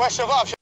Vai, się